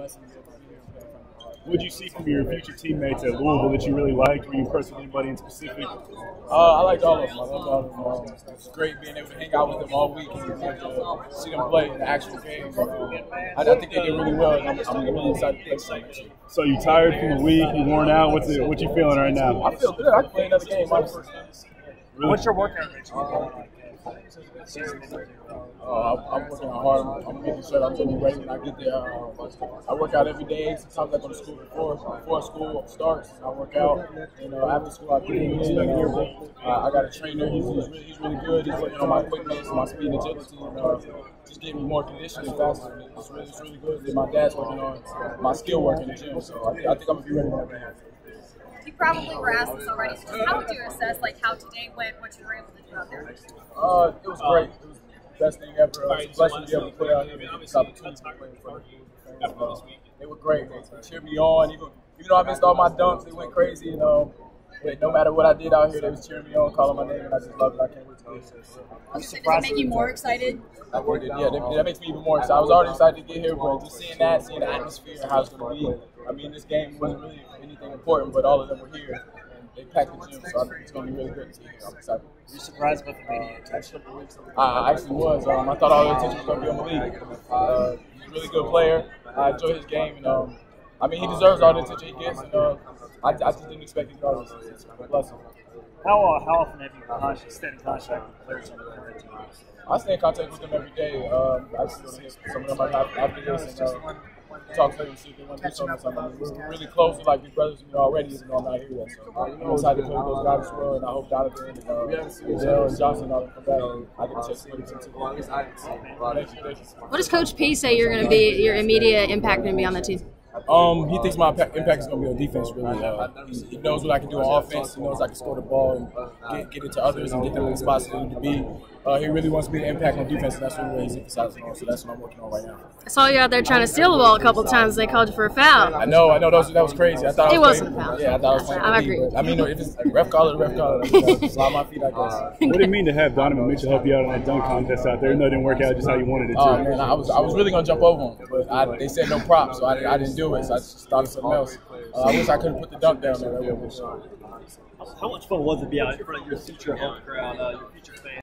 blessing to be able to be here and play in front of What did you see from your future teammates at Louisville that you really liked? Were you impressed with anybody in specific? Uh, I liked all of them. I loved all of them. Um, it's great being able to hang out with them all week and to see them play in the actual game. Um, I, I think they did really well, and I'm, I'm really excited to play some next year. So you tired from the week? You worn out? What's it, what you feeling right now? I feel good. I can play another game. honestly. Really? What's your workout routine? Uh, I'm working hard. I'm making sure I'm getting ready when I get there. Uh, I work out every day. Sometimes I go to school before before school starts. I work out, and uh, after school I get in. Uh, I got a trainer. He's, he's, really, he's really good. He's working on my quickness, my speed and agility, and uh, just getting me more conditioning faster. It's really, it's really good. And my dad's working on my skill work in the gym, so I, I think I'm gonna be ready when I get probably were asked this already. So just how would you assess like how today went, what you were able to do out there? Uh, it was great. It was the best thing ever. Uh, It's a blessing to be able to play out here and this opportunity to play in front of you. Uh, they were great. They, cheered me on. Even, even though I missed all my dunks, they went crazy. You know, but no matter what I did out here, they was cheering me on, calling my name, and I just loved it. I can't wait to get here. Does it make you more excited? I really did. Yeah, that, that makes me even more excited. I was already excited to get here, but just seeing that, seeing the atmosphere and how it's going to be. I mean, this game wasn't really anything important, but all of them were here. And they packed the gym, so I think it's going to be really good to see here. I'm excited. Were you surprised about the media attention? I I actually was. Um, I thought all the attention was going to be on the league. Uh, he's a really good player. I enjoy his game, and um, I mean, he deserves all the attention he gets. And uh, I, I just didn't expect it to all this. It's a blessing. How, uh, how often have you con- stayed in contact with players on the current team? I stay in contact with them every day. Um, I still hit some of them after this and uh, talk to them, see if they want to do something. or something. We're really close with like big brothers you know, already, even though I'm not here yet. So I'm excited to play with those guys as well, and I hope Donovan and uh, Adel and Johnson all come back. I get a chance to play with them too. Thank you, thank. What does Coach P say you're going to be, your immediate impact going to be on the team? Um, he thinks my impact impact is going to be on defense. Really, uh, he, he knows what I can do on offense. He knows I can score the ball and get, get it to others and get them in the spots they need to be. Uh, he really wants to be the impact on defense, and that's what he's emphasizing on. So that's what I'm working on right now. I saw you out there trying to steal the ball a couple of times. They called you for a foul. I know, I know, that was, that was crazy. I thought I It was wasn't a playing- foul. Yeah, I thought I was playing. I agree. but, I mean, if it's ref call it, ref call it. You know, slide my feet, I guess. What did it mean to have Donovan Mitchell help you out on that dunk contest out there? No, it didn't work out just how you wanted it to. Oh man, I was I was really gonna jump over him, but I, they said no props, so I, I didn't do it. So I just thought of something else. Uh, I wish I could have put the dunk down there. That would've How much fun was it to be out in front of your future home crowd, uh, your future fans?